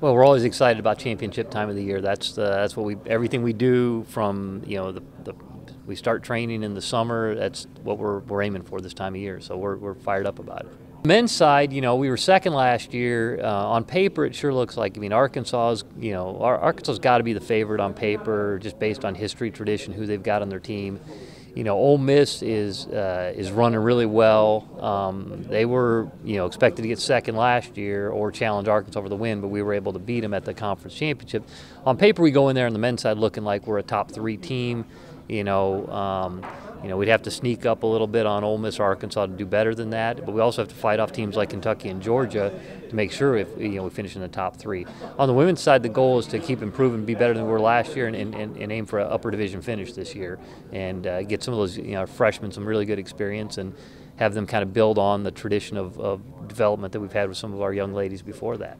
Well, we're always excited about championship time of the year. That's the, that's what we everything we do from you know the, the we start training in the summer. That's what we're, we're aiming for this time of year. So we're, we're fired up about it. Men's side, you know, we were second last year. Uh, on paper, it sure looks like. I mean, Arkansas's, you know, Arkansas's got to be the favorite on paper, just based on history, tradition, who they've got on their team you know, Ole Miss is uh, is running really well. Um, they were, you know, expected to get second last year or challenge Arkansas for the win, but we were able to beat them at the conference championship. On paper, we go in there on the men's side looking like we're a top three team. You know, um, you know, we'd have to sneak up a little bit on Ole Miss, Arkansas to do better than that. But we also have to fight off teams like Kentucky and Georgia to make sure if you know we finish in the top three. On the women's side, the goal is to keep improving, be better than we were last year, and, and, and aim for an upper division finish this year, and uh, get some of those you know freshmen some really good experience and have them kind of build on the tradition of, of development that we've had with some of our young ladies before that.